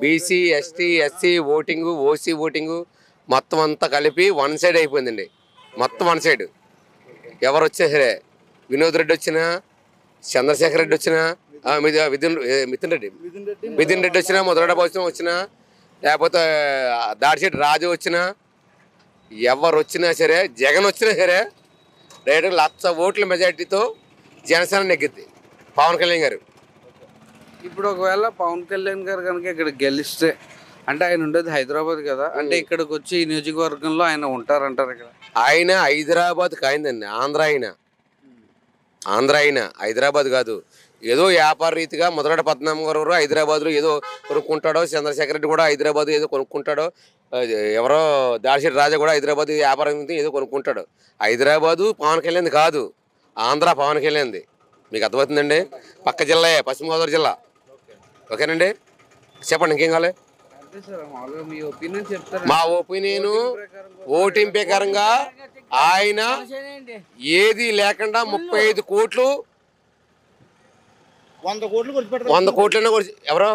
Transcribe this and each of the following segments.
BC ST SC voting OC voting మొత్తం అంతా కలిపి వన్ సైడ్ అయిపోయిందండి. మొత్తం వన్ సైడ్. ఎవరు వచ్చినా సరే వినోద్ రెడ్డి వచ్చినా చంద్రశేఖర్ రెడ్డి వచ్చినా మిథున్ మిథున్ రెడ్డి. మిథున్ రెడ్డి వచ్చినా ముద్రగడ భోజనం వచ్చినా లేకపోతే దాడిశెట్టి రాజు వచ్చినా ఎవరు వచ్చినా సరే జగన్ వచ్చినా సరే డైరెక్ట్ లక్ష ఓట్ల మెజార్టీతో జనసేన నెగ్గిద్ది. పవన్ కళ్యాణ్ గారు. ఇప్పుడు ఒకవేళ పవన్ కళ్యాణ్ గారు కనుక ఇక్కడ గెలిస్తే అంటే ఆయన ఉండేది హైదరాబాద్ కదా అంటే ఇక్కడికి వచ్చి ఈ నియోజకవర్గంలో ఆయన ఉంటారంటారు ఇక్కడ? ఆయన హైదరాబాద్ కాయిందండి ఆంధ్ర ఆయన. ఆంధ్ర ఆయన హైదరాబాద్ కాదు. ఏదో వ్యాపార రీతిగా మొదలట పద్మనాభం గారు హైదరాబాద్లో ఏదో కొనుక్కుంటాడో చంద్రశేఖర్ రెడ్డి కూడా హైదరాబాద్ ఏదో కొనుక్కుంటాడో ఎవరో దాడిశెట్టి రాజా కూడా హైదరాబాద్ వ్యాపారం ఏదో కొనుక్కుంటాడు. హైదరాబాదు పవన్ కళ్యాణ్ కాదు ఆంధ్ర పవన్ కళ్యాణ్ది. మీకు అర్థమవుతుందండి? పక్క జిల్లా పశ్చిమ గోదావరి జిల్లా. ఓకేనండి? చెప్పండి ఇంకేం కావాలి? మీ ఒపీనియన్ చెప్తారు? మా ఒపీనియన్ ఓటింగ్ ప్రకారంగా ఆయన ఏది లేకుండా ముప్పై ఐదు కోట్లు వంద కోట్లు వంద కోట్లైనా ఎవరో.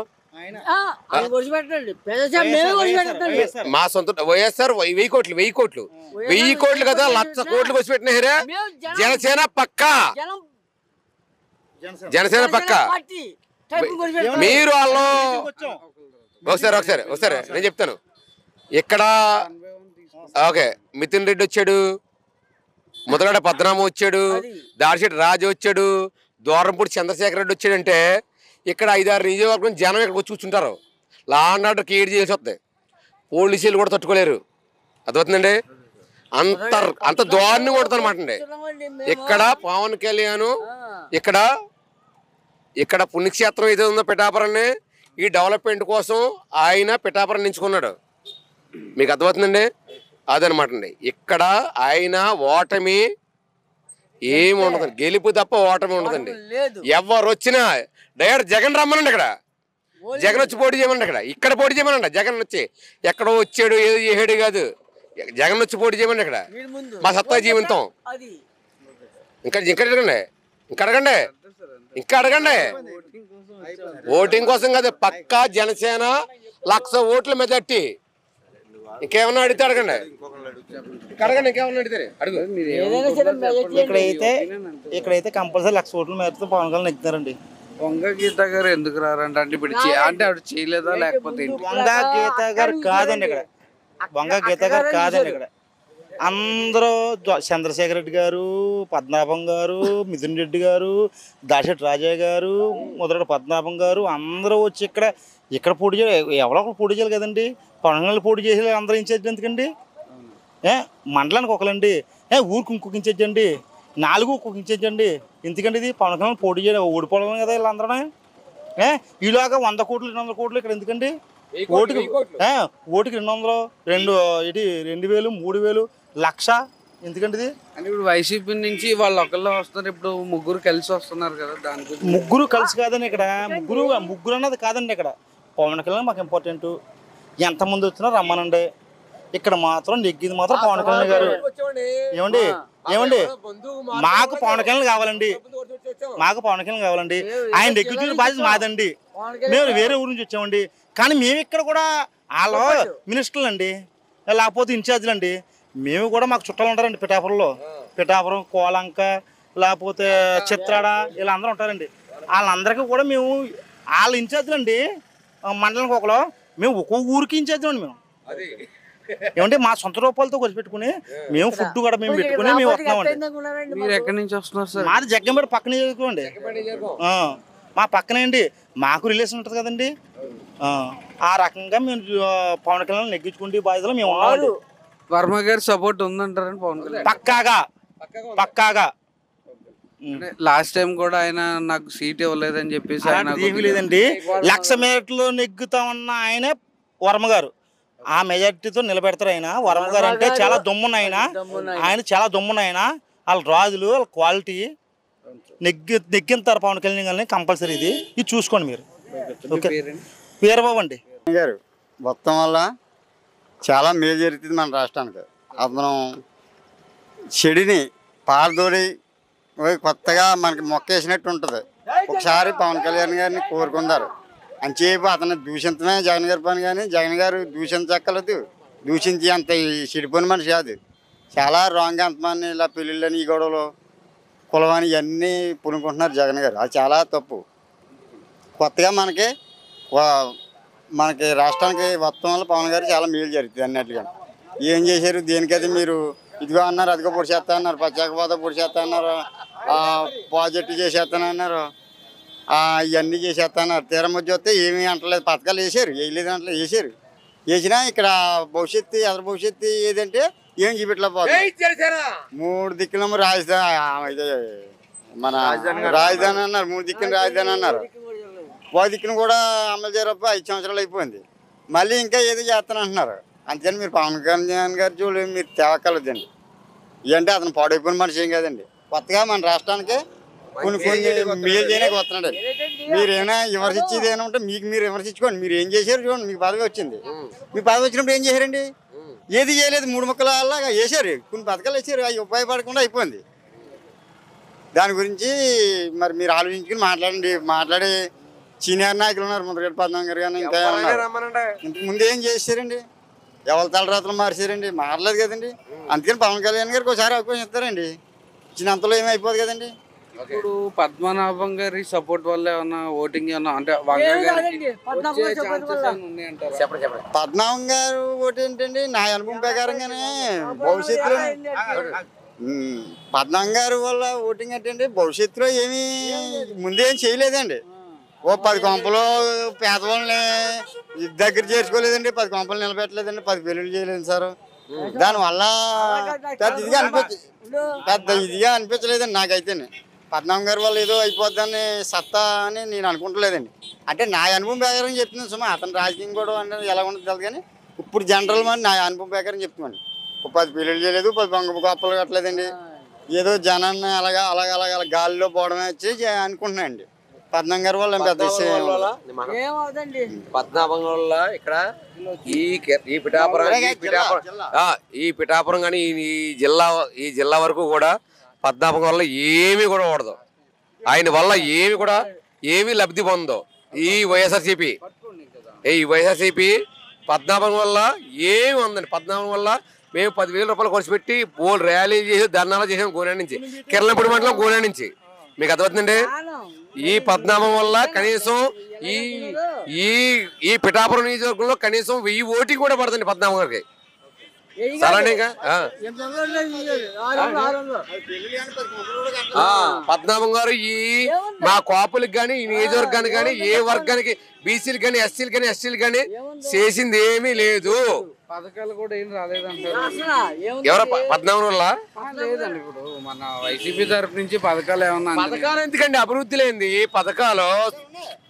మా సొంత వైఎస్ఆర్ వెయ్యి కోట్లు వెయ్యి కోట్లు. వెయ్యి కోట్లు కదా లక్ష కోట్లు వచ్చి పెట్టినారే మేము జనం జనసేన పక్క? జనం జనసేన. జనసేన పక్క? మీరు వాళ్ళు ఒకసారి ఒకసారి ఒకసారి నేను చెప్తాను. ఇక్కడ ఓకే మిథున్ రెడ్డి వచ్చాడు ముదగడ పద్మనాభం వచ్చాడు దాడిశెట్టి రాజు వచ్చాడు దూరంపూడి చంద్రశేఖర్ రెడ్డి వచ్చాడంటే ఇక్కడ ఐదారు నియోజకవర్గం జనం ఇక్కడ వచ్చి కూర్చుంటారు. లా అండ్ ఆర్డర్ క్రియేట్ చేసి వస్తాయి పోలీసులు కూడా తట్టుకోలేరు. అర్థమవుతుందండి? అంత అంత దారుణంగా కొడతారన్నమాట అండి ఇక్కడ పవన్ కళ్యాణ్ ఇక్కడ ఇక్కడ పుణ్యక్షేత్రం ఏదో ఉందో పిఠాపురాన్ని ఈ డెవలప్మెంట్ కోసం ఆయన పిఠాపురం ఎంచుకున్నాడు మీకు అర్థమవుతుందండి? అదనమాట అండి ఇక్కడ ఆయన ఓటమి ఏమి ఉండదండి గెలుపు తప్ప ఓటమి ఉండదండి. ఎవరు వచ్చినా డైరెక్ట్ జగన్ రమ్మనండి ఇక్కడ. జగన్ వచ్చి పోటీ చేయమనండి ఇక్కడ. ఇక్కడ పోటీ చేయమనండి. జగన్ వచ్చి ఎక్కడో వచ్చాడు ఏదో చేసాడు కాదు. జగన్ వచ్చి పోటీ చేయమని ఇక్కడ. మా సత్తా జీవితం. ఇంకా ఇంకా అడగండి. ఇంకా అడగండి. ఇంకా అడగండి. ఓటింగ్ కోసం కదా పక్కా జనసేన లక్ష ఓట్ల మెజార్టీ ఇంకేమన్నా అడిగితే అడగండి. ఇంకా అడగండి ఇంకేమన్నా అడిగితే అడుగు. ఇక్కడైతే ఇక్కడైతే కంపల్సరీ లక్ష ఓట్ల మేరతో పవన్ కళ్యాణ్ నెగ్గుతారండి. వంగ గీత గారు ఎందుకు రారంటే అంటే ఇప్పుడు అంటే ఆవిడ చేయలేదా లేకపోతే వంగ గీత గారు కాదండి ఇక్కడ. వంగ గీత గారు కాదండి ఇక్కడ. అందరూ చంద్రశేఖర్ రెడ్డి గారు పద్మనాభం గారు మిథున్ రెడ్డి గారు దాశెట్టి రాజయ్య గారు మొదటి పద్మనాభం గారు అందరూ వచ్చి ఇక్కడ ఇక్కడ పోటీ చేయాలి. ఎవరో ఒకరు పోటీ చేయాలి కదండి. కళ్యాణ్ పోటీ చేసి అందరూ ఇన్ఛార్జ్ ఎందుకండి? ఏ? మండలానికి ఒకలండి ఏ ఊరికి ఇంకొక ఇన్ఛార్జ్ అండి. నాలుగు ఒక్కొక్క ఇన్ఛార్జ్ అండి. ఎందుకండి ఇది? పవన్ కళ్యాణ్ పోటీ చేయడం ఓడిపోవడం కదా వీళ్ళందరూ ఏ? ఈలోగా వంద కోట్లు రెండు వందల కోట్లు ఇక్కడ ఎందుకండి? ఓటుకి ఓటుకి రెండు వందలు రెండు ఇది రెండు వేలు మూడు వేలు లక్ష? ఎందుకండి ఇది అంటే ఇప్పుడు వైసీపీ నుంచి వాళ్ళు ఒకళ్ళే వస్తున్నారు ఇప్పుడు ముగ్గురు కలిసి వస్తున్నారు కదా దాని గురించి. ముగ్గురు కలిసి కాదండి ఇక్కడ. ముగ్గురు ముగ్గురు అన్నది కాదండి ఇక్కడ. పవన్ కళ్యాణ్ మాకు ఇంపార్టెంట్ ఎంతమంది వచ్చినా రమ్మనండి. ఇక్కడ మాత్రం నెగ్గింది మాత్రం పవన్ కళ్యాణ్ గారు. ఏమండి? ఏమండి? మాకు పవన్ కళ్యాణ్ కావాలండి. మాకు పవన్ కళ్యాణ్ కావాలండి. ఆయన నెగ్గించిన బాధ్యత మాదండి. మేము వేరే ఊరు నుంచి వచ్చామండి. కానీ మేము ఇక్కడ కూడా వాళ్ళు మినిస్టర్లు అండి లేకపోతే ఇన్ఛార్జీలు అండి మేము కూడా మాకు చుట్టాలు ఉంటారండి పిఠాపురంలో. పిఠాపురం కోలంక లేకపోతే చిత్రాడ వీళ్ళందరూ ఉంటారండి. వాళ్ళందరికీ కూడా మేము వాళ్ళ ఇన్ఛార్జీలు అండి మండలానికి ఒకరు మేము ఒక్కొక్క ఊరికి ఇన్ఛార్జీలు అండి మేము. ఏమంటే మా సొంత రూపాయలతో ఖర్చు పెట్టుకుని మేము ఫుడ్ కూడా మేము పెట్టుకుని మేము వస్తున్నామండి. మీరు ఎక్కడి నుంచి వస్తున్నారు సార్? మాది జగ్గంపేట పక్కనే చదువుకోండి ఆ, మా పక్కనే అండి. మాకు రిలేషన్ ఉంటుంది కదండి. ఆ, ఆ రకంగా మేము పవన్ కళ్యాణ్ నెగ్గించుకుంటే బాధ్యతలు మేము ఉన్నామండి. వర్మ గారి సపోర్ట్ ఉందంటారని పవన్ కళ్యాణ్. పక్కాగా. పక్కాగా లాస్ట్ టైం కూడా ఆయన నాకు సీట్ ఇవ్వలేదని చెప్పేసి ఆయన ఏమీ లేదండి. లక్ష మేరట్లో నెగ్గుతామన్న ఆయనే వర్మ గారు. ఆ మెజార్టీతో నిలబెడతారు ఆయన. వర్మ గారు అంటే చాలా దమ్మున్న ఆయన ఆయన చాలా దమ్మున్న ఆయన వాళ్ళ రాజులు వాళ్ళ క్వాలిటీ నెగ్గి నెగ్గింతారు పవన్ కళ్యాణ్ గారిని కంపల్సరీ ఇది. ఇది చూసుకోండి మీరు. ఓకే. వీరబాబు అండి. గారు మొత్తం వల్ల చాలా మేలు జరుగుతుంది మన రాష్ట్రానికి. అతను చెడిని పారదోడి కొత్తగా మనకి మొక్కేసినట్టు ఉంటుంది. ఒకసారి పవన్ కళ్యాణ్ గారిని కోరుకున్నారు అంచేపు అతను దూషించమే జగన్ గారి పని కానీ జగన్ గారు దూషించక్కలేదు దూషించి అంత చెడిపోయిన మనిషి కాదు. చాలా రాంగ్ అంతమాన్ని ఇలా పెళ్ళిళ్ళని ఈ గొడవలు కులమని ఇవన్నీ పునుకుంటున్నారు జగన్ గారు. అది చాలా తప్పు. కొత్తగా మనకి వా- మనకి రాష్ట్రానికి మొత్తం వల్ల పవన్ గారు చాలా మేలు జరుగుతుంది అన్నట్టుగా ఏం చేశారు? దేనికైతే మీరు ఇదిగో అన్నారు అదిగో పొడి చేస్తా అన్నారు పచ్చాకపోతే పొడి చేస్తా అన్నారు ప్రాజెక్టు చేసేస్తాను అన్నారు ఆ, ఇవన్నీ చేసేస్తా అన్నారు. తీరం మధ్య వస్తే ఏమీ అంటలేదు. పథకాలు వేసారు వేయలేదు అంటలేదు వేసారు వేసినా ఇక్కడ భవిష్యత్తు ఎదరు భవిష్యత్తు ఏదంటే ఏం చూపెట్టలేకపోతుంది మూడు దిక్కులేమో రాజధాని మన రాజధాని అన్నారు మూడు దిక్కున రాజధాని అన్నారు. ఒక దిక్కున కూడా అమలు చేయరప్ప ఐదు సంవత్సరాలు అయిపోయింది. మళ్ళీ ఇంకా ఏదో చేస్తాను అంటున్నారు అంతేని మీరు పవన్ కళ్యాణ్ గారు చూడు మీరు తేవక్కర్లేదండి. ఇదంటే అతను పాడైపోయిన మనిషి ఏం కాదండి. కొత్తగా మన రాష్ట్రానికి కొన్ని కొన్ని మేలు చేయడానికి వస్తున్నాడు మీరు ఏమైనా విమర్శించేది ఏమైనా ఉంటే మీకు మీరు విమర్శించుకోండి. మీరు ఏం చేశారు చూడండి మీకు పదవి వచ్చింది. మీ పదవి వచ్చినప్పుడు ఏం చేశారండి? ఏది చేయలేదు మూడు ముక్కల అలాగా వేసారు కొన్ని పథకాలు వేసారు అవి ఉపయోగపడకుండా అయిపోయింది. దాని గురించి మరి మీరు ఆలోచించుకుని మాట్లాడండి. మాట్లాడి సీనియర్ నాయకులు ఉన్నారు. ముందుగడ్డ పద్మనాభం గారు కానీ ఇంకా ఇంతకు ముందు ఏం చేశారండి? ఎవరి తలరాతలు మార్చారండి? మారలేదు కదండి. అందుకని పవన్ కళ్యాణ్ గారికి ఒకసారి అవకాశం ఇస్తారండి. ఇచ్చినంతలో ఏమీ అయిపోదు కదండి ఇప్పుడు పద్మనాభం గారి సపోర్ట్ వల్ల ఏమన్నా ఓటింగ్ ఏమన్నా అంటే పద్మనాభం గారి ఒకటి ఏంటండి? నా అనుభవం ప్రకారంగానే భవిష్యత్తులో పద్మనాభం గారు వల్ల ఓటింగ్ ఏంటంటే భవిష్యత్తులో ఏమీ ముందేం చేయలేదండి. ఓ పది కొంపలు పేదవాళ్ళని దగ్గర చేసుకోలేదండి పది కొంపలు నిలబెట్టలేదండి పది పెళ్ళిళ్ళు చేయలేదు సార్. దానివల్ల పెద్ద ఇదిగా అనిపించ పెద్ద ఇదిగా అనిపించలేదండి నాకైతే పద్మనాభం గారి వల్ల ఏదో అయిపోద్దని సత్తా అని నేను అనుకుంటలేదండి. అంటే నా అనుభవం ప్రకారం చెప్తున్నాను సుమా అతను రాజకీయం కూడా అనేది ఎలా ఉంటుంది తెలియదు కానీ ఇప్పుడు జనరల్ మరి నా అనుభవం ప్రకారం చెప్తున్నాను. ఒక పది పెళ్ళిళ్ళు చేయలేదు పది బొంగ గొప్పలు కట్టలేదండి. ఏదో జనాన్ని అలాగా అలాగ అలాగ అలా గాలిలో పోవడమే వచ్చి అనుకుంటున్నాను అండి గారి వల్ల పెద్ద ఇక్కడ ఈ కె- ఈ పిఠాపురం ఈ పిఠాపురం ఆ, ఈ పిఠాపురం కానీ ఈ జిల్లా ఈ జిల్లా వరకు కూడా పద్మనాభం వల్ల ఏమీ కూడా ఓడదు ఆయన వల్ల ఏమి కూడా ఏమీ లబ్ధి పొందో ఈ వైఎస్ఆర్సీపీ. ఈ వైఎస్ఆర్సీపీ పద్మనాభం వల్ల ఏమి ఉందండి పద్మనాభం వల్ల మేము పదివేల రూపాయలు ఖర్చు పెట్టి బోల్ ర్యాలీ చేసి ధర్నాలు చేసాం గోనా నుంచి. కిరణపూడి మండలం గోనా నుంచి. మీకు అర్థమవుతుందండి? ఈ పద్నామం వల్ల కనీసం ఈ ఈ ఈ పిఠాపురం నియోజకవర్గంలో కనీసం వెయ్యి ఓటింగ్ కూడా పడుతుంది పద్నామం గారికి. పద్మనాభం గారు ఈ మా కాపులకు కానీ ఈ నియోజకవర్గానికి కానీ ఏ వర్గానికి బీసీలు కానీ ఎస్సీలు కానీ ఎస్టీలు కానీ చేసింది ఏమీ లేదు. పథకాలు కూడా ఏం రాలేదంటారు? ఎవరో ప- పద్మనాభం వల్ల ఆ, లేదండి ఇప్పుడు మన వైసీపీ తరపు నుంచి పథకాలు ఏమన్నా? పథకాలు ఎందుకండి? అభివృద్ధి లేనిది పథకాలు.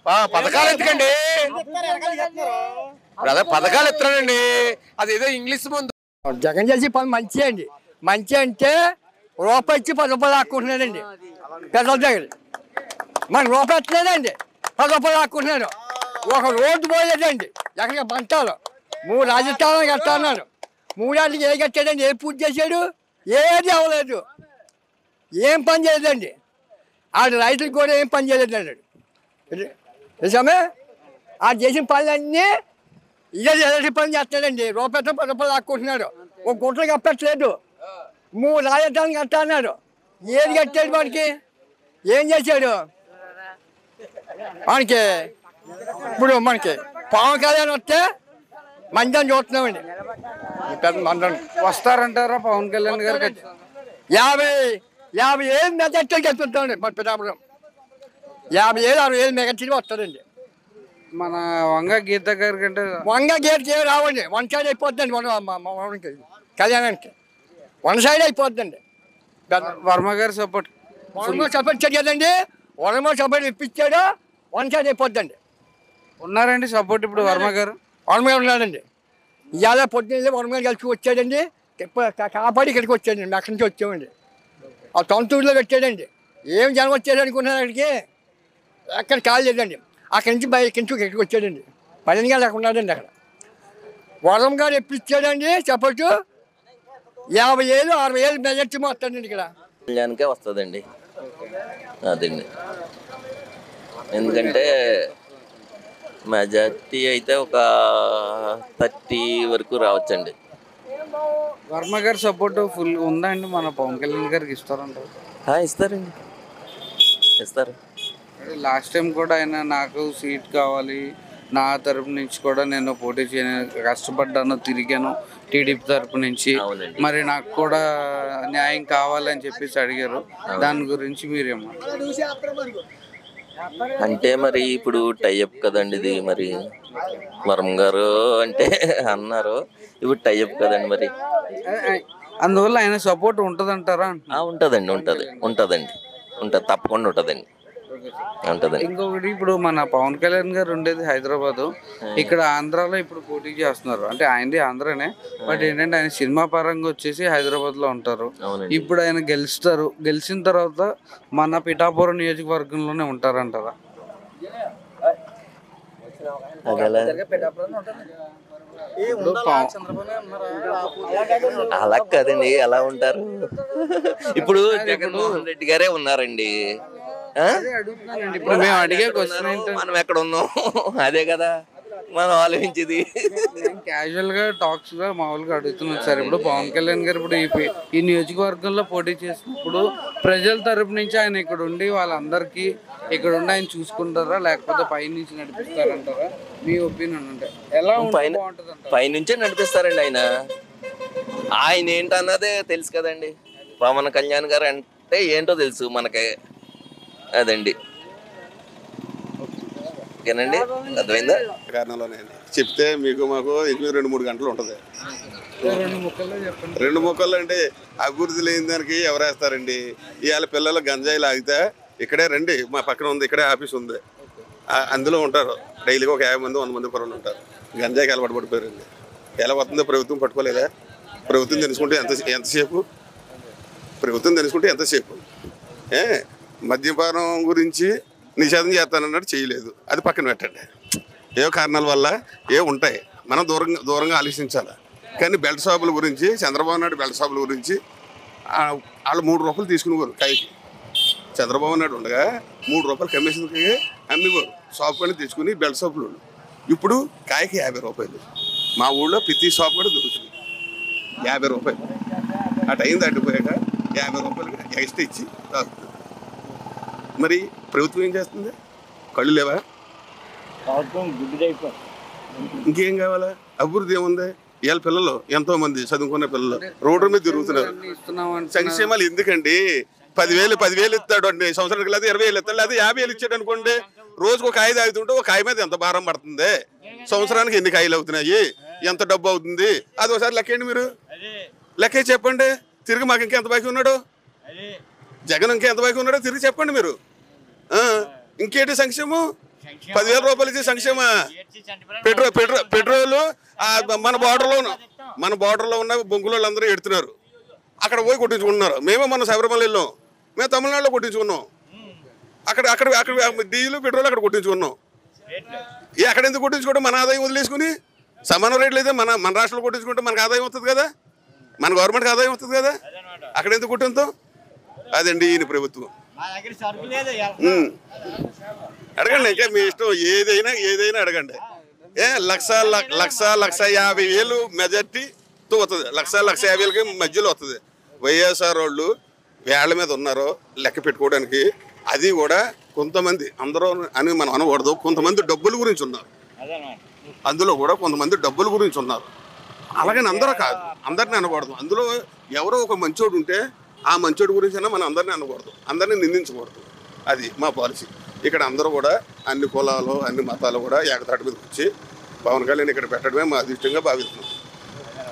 ఆ, పథకాలు ఎందుకండి? బ్రదర్ పథకాలు ఎత్తానండి అది ఏదో ఇంగ్లీష్ ముందు. జగన్ చేసే పని మంచి అండి. మంచి అంటే రూపాయి ఇచ్చి పది రూపాయలు లాక్కుంటున్నాడండి పెద్దల దగ్గర మన రూపాయి ఎత్తలేదండి. పది రూపాయలు లాక్కుంటున్నాడు ఒక రోడ్డు పోలేదండి ఎక్కడికి? పంటాలు మూడు రాజస్థానం కట్టాన్నారు మూడాళ్ళకి ఏ కట్టాడండి? ఏ పూర్తి చేశాడు? ఏది అవ్వలేదు. ఏం పని చేయలేదండి. ఆడు రైతులకు కూడా ఏం పని చేయలేదు అన్నాడు. నిజమే ఆ చేసిన పనులన్నీ ఇదే ఎలాంటి పని చేస్తాడండి? రూపాయలతో పది రూపాయలు లాక్కుంటున్నాడు. ఒక గుట్ట కప్పట్లేదు. మూడు కట్టా అన్నాడు. ఏది కట్టాడు వాడికి? ఏం చేశాడు? మనకి ఇప్పుడు మనకి పవన్ కళ్యాణ్ వస్తే మందం చూస్తున్నామండి. ఈ పెద్ద మందం వస్తారంటారా పవన్ కళ్యాణ్ గారు? యాభై యాభై ఏళ్ళు మెజార్టీకి వెళ్తుంటామండి మన పిఠాపురం. యాభై ఏళ్ళు అరవై ఏళ్ళు మెజార్టీ వస్తాడండి మన వంగ గీత గారి కంటే వంగ గేట్ ఏమి రావండి. వన్ సైడ్ అయిపోద్దండి మన మా- మా ఊరికి కళ్యాణానికి. One side అయిపోద్దండి. వర్మ గారి సపోర్ట్. వనమో సపోర్ట్ కదండి. వనమో సపోర్ట్ ఇప్పించాడు. వన్ సైడ్ అయిపోద్దండి. ఉన్నారండి సపోర్ట్ ఇప్పుడు వర్మ గారు? వనమే ఉన్నాడండి. ఇవాళ పొద్దున్నే వనమే కలిసి వచ్చాడండి. కాపాడి ఇక్కడికి వచ్చాడండి. అక్కడి నుంచి వచ్చామండి. ఆ తొంతూరులో పెట్టాడండి. ఏం జనం వచ్చాడు అనుకున్నాను అక్కడికి? అక్కడ కాల్ లేదండి. అక్కడి నుంచి బయట నుంచి ఇక్కడికి వచ్చాడండి. పదిహేను గారు అక్కడ ఉన్నాడండి అక్కడ. వరం గారు ఎప్పించాడండి యాభై ఏళ్ళు అరవై ఏళ్ళు మెజార్టీ వస్తాడండి ఇక్కడ. కళ్యాణ్కే వస్తుందండి. అదండి. ఎందుకంటే మెజార్టీ అయితే ఒక థర్టీ వరకు రావచ్చండి. వర్మ గారి సపోర్ట్ ఫుల్ ఉందా అండి మన పవన్ కళ్యాణ్ గారికి ఇస్తారంటారు ఆ, ఇస్తారండి. ఇస్తారు. లాస్ట్ టైం కూడా ఆయన నాకు సీట్ కావాలి నా తరపు నుంచి కూడా నేను పోటీ చేయను కష్టపడ్డాను తిరిగాను టీడీపీ తరపు నుంచి. అవునండి. మరి నాకు కూడా న్యాయం కావాలని చెప్పేసి అడిగారు. దాని గురించి మీరేమో అంటే మరి ఇప్పుడు టైఅప్ కదండి ఇది మరి. వరం గారు అంటే అన్నారు. ఇప్పుడు టైఅప్ కదండి మరి. అందువల్ల ఆయన సపోర్ట్ ఉంటదంటారా? ఉంటుందండి ఉంటుంది ఉంటుందండి. ఉంటుంది తప్పకుండా ఉంటుందండి. ఇంకొకటి ఇప్పుడు మన పవన్ కళ్యాణ్ గారు ఉండేది హైదరాబాద్. ఇక్కడ ఆంధ్రాలో ఇప్పుడు పోటీ చేస్తున్నారు. అంటే ఆయనది ఆంధ్రానే. బట్ ఏంటంటే ఆయన సినిమా పరంగా వచ్చేసి హైదరాబాద్లో ఉంటారు ఇప్పుడు ఆయన గెలుస్తారు. గెలిచిన తర్వాత మన పిఠాపురం నియోజకవర్గంలోనే ఉంటారంటారా? అలా కదండి. ఎలా ఉంటారు? ఇప్పుడు జగన్మోహన్ రెడ్డి గారే ఉన్నారండి. ఇప్పుడు మేము అడిగే క్వశ్చన్ మనం ఎక్కడ ఉన్నాం? అదే కదా. మనం ఆలోచించేది. క్యాజువల్గా టాక్స్గా మామూలుగా అడుగుతున్నాను సార్. ఇప్పుడు పవన్ కళ్యాణ్ గారు ఇప్పుడు ఈ- ఈ నియోజకవర్గంలో పోటీ చేసినప్పుడు ప్రజల తరపు నుంచి ఆయన ఇక్కడ ఉండి వాళ్ళందరికీ ఇక్కడ ఉండి ఆయన చూసుకుంటారా? లేకపోతే పై నుంచి నడిపిస్తారంటారా? మీ ఒపీనియన్ అంటే ఎలా పైన పైనుంచే నడిపిస్తారండి ఆయన. ఆయన ఏంటన్నదే తెలుసు కదండి. పవన్ కళ్యాణ్ గారు అంటే ఏంటో తెలుసు మనకి. అదండి. ఓకేనండి? అర్థమైందా? కారణంలోనే చెప్తే మీకు మాకు ఎక్కువ రెండు మూడు గంటలు ఉంటుంది. రెండు ముక్కల్లో మొక్కలు అంటే అభివృద్ధి లేని దానికి ఎవరేస్తారండి? ఇవాళ పిల్లలు గంజాయి లాగితే ఇక్కడే రండి. మా పక్కన ఉంది ఇక్కడే ఆఫీస్ ఉంది. అందులో ఉంటారు. డైలీగా ఒక యాభై మంది వంద మంది కుర్రలు ఉంటారు. గంజాయికి అలవాటు పడిపోయారండి. ఎలా వస్తుందో ప్రభుత్వం పట్టుకోలేదా? ప్రభుత్వం తెలుసుకుంటే ఎంత ఎంతసేపు? ప్రభుత్వం తెలుసుకుంటే ఎంతసేపు? ఏ? మద్యపానం గురించి నిషేధం చేస్తానన్నట్టు చేయలేదు. అది పక్కన పెట్టండి. ఏ కారణాల వల్ల? ఏ ఉంటాయి. మనం దూరంగా దూరంగా ఆలోచించాలి? కానీ బెల్ట్ షాపుల గురించి చంద్రబాబు నాయుడు బెల్ట్ షాపుల గురించి వాళ్ళు మూడు రూపాయలు తీసుకునేవారు కాయకి. చంద్రబాబు నాయుడు ఉండగా మూడు రూపాయలు కమిషన్కి అమ్మేవారు. షాప్ కానీ తెచ్చుకుని బెల్ట్ షాపులు ఇప్పుడు కాయకి యాభై రూపాయలు. మా ఊళ్ళో ప్రతి షాప్ కూడా దొరుకుతుంది. యాభై రూపాయలు. ఆ టైం దాటిపోయాక యాభై రూపాయలు ఎక్స్ట్రా ఇచ్చి తాగుతుంది మరి ప్రభుత్వం ఏం చేస్తుంది? కళ్ళు లేవా? ఇంకేం కావాలా? అభివృద్ధి ఏముంది? ఇవాళ పిల్లలు ఎంతో మంది చదువుకునే పిల్లలు రోడ్డు మీద తిరుగుతున్నారు. సంక్షేమాలు ఎందుకండి? పదివేలు పదివేలు ఇస్తాడు అండి. సంవత్సరానికి లేదా ఇరవై వేలు ఇస్తాడు. లేదా యాభై వేలు ఇచ్చాడు అనుకోండి రోజుకు ఒక కాయ తాగుతుంటే ఒక కాయ మీద ఎంత భారం పడుతుంది? సంవత్సరానికి ఎన్ని కాయలు అవుతున్నాయి? ఎంత డబ్బు అవుతుంది? అది ఒకసారి లెక్కండి మీరు. లెక్కే చెప్పండి. తిరిగి మాకు ఇంకెంత బాకీ ఉన్నాడు? జగన్ ఇంకెంత బాకీ ఉన్నాడో తిరిగి చెప్పండి మీరు. ఇంకేంటి సంక్షేమం? పదివేల రూపాయలు ఇచ్చే సంక్షేమ. పెట్రోల్ పెట్రోల్ పెట్రోల్ మన బార్డర్లో మన బార్డర్లో ఉన్న బొంగులు వాళ్ళందరూ ఎడుతున్నారు. అక్కడ పోయి కొట్టించుకుంటున్నారు. మేమే మన శబరిమల వెళ్ళాం. మేము తమిళనాడులో కొట్టించుకున్నాం. అక్కడ అక్కడ అక్కడ డీజిల్ పెట్రోల్ అక్కడ కొట్టించుకున్నాం. ఏ అక్కడ ఎందుకు కొట్టించుకోవడం మన ఆదాయం వదిలేసుకుని? సమాన రేట్లు అయితే మన మన రాష్ట్రంలో కొట్టించుకుంటే మనకు ఆదాయం వస్తుంది కదా? మన గవర్నమెంట్కి ఆదాయం వస్తుంది కదా? అక్కడ ఎందుకు కొట్టింతాం అదండి ఈయన ప్రభుత్వం. అడగండి ఇంకా మీ ఇష్టం ఏదైనా ఏదైనా అడగండి. ఏ లక్ష లక్ష- లక్ష లక్ష యాభై వేలు మెజార్టీతో వస్తుంది లక్ష లక్ష యాభై వేలకి మధ్యలో వస్తుంది వైఎస్ఆర్ వాళ్ళు వేళ్ళ మీద ఉన్నారో లెక్క పెట్టుకోవడానికి అది కూడా కొంతమంది అందరూ అని మనం అనకూడదు. కొంతమంది డబ్బుల గురించి ఉన్నారు. అందులో కూడా కొంతమంది డబ్బుల గురించి ఉన్నారు. అలాగని అందరూ కాదు. అందరిని అనకూడదు. అందులో ఎవరో ఒక మంచోడు ఉంటే ఆ మంచోడు గురించి అయినా మనం అందరినీ అనకూడదు. అందరినీ నిందించకూడదు. అది మా పాలసీ. ఇక్కడ అందరూ కూడా అన్ని కులాలు అన్ని మతాలు కూడా ఏకతాటి మీదకి వచ్చి పవన్ కళ్యాణ్ ఇక్కడ పెట్టడమే మా అదృష్టంగా భావిస్తున్నాం.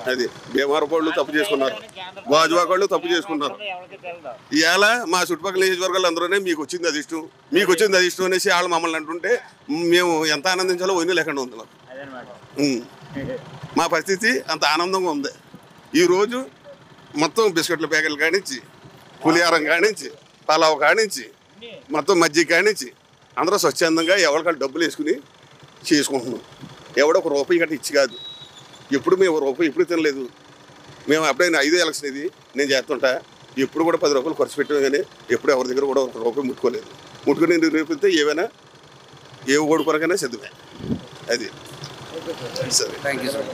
అది భీమారపాళ్ళు తప్పు చేసుకున్నారు. గాజువాకాళ్ళు తప్పు చేసుకున్నారు. ఇవాళ మా చుట్టుపక్కల నియోజకవర్గాలు అందరూనే మీకు వచ్చింది అది ఇష్టం మీకు వచ్చింది అది ఇష్టం అనేసి వాళ్ళు మమ్మల్ని అంటుంటే మేము ఎంత ఆనందించాలో వదిలి లేకుండా ఉంది. మా పరిస్థితి అంత ఆనందంగా ఉంది. ఈరోజు మొత్తం బిస్కెట్ల ప్యాకెట్లు కానించి పులిహారం కానించి పలావ్ కానించి మొత్తం మజ్జిగ కానించి అందరూ స్వచ్ఛందంగా ఎవరికాళ్ళు డబ్బులు వేసుకుని చేసుకుంటున్నాం. ఎవడో ఒక రూపాయి గట్ట ఇచ్చి కాదు. ఎప్పుడు మేము రూపాయి ఎప్పుడు తినలేదు. మేము అప్పుడైనా ఐదో ఎలక్షన్ ఇది నేను చేస్తుంటా. ఎప్పుడు కూడా పది రూపాయలు ఖర్చు పెట్టాం కానీ ఎప్పుడు ఎవరి దగ్గర కూడా ఒక రూపాయి ముట్టుకోలేదు. ముట్టుకుని రేపితే ఏవైనా ఏ ఓడి కొరకైనా సిద్ధమే. అది. సరే. Thank you sir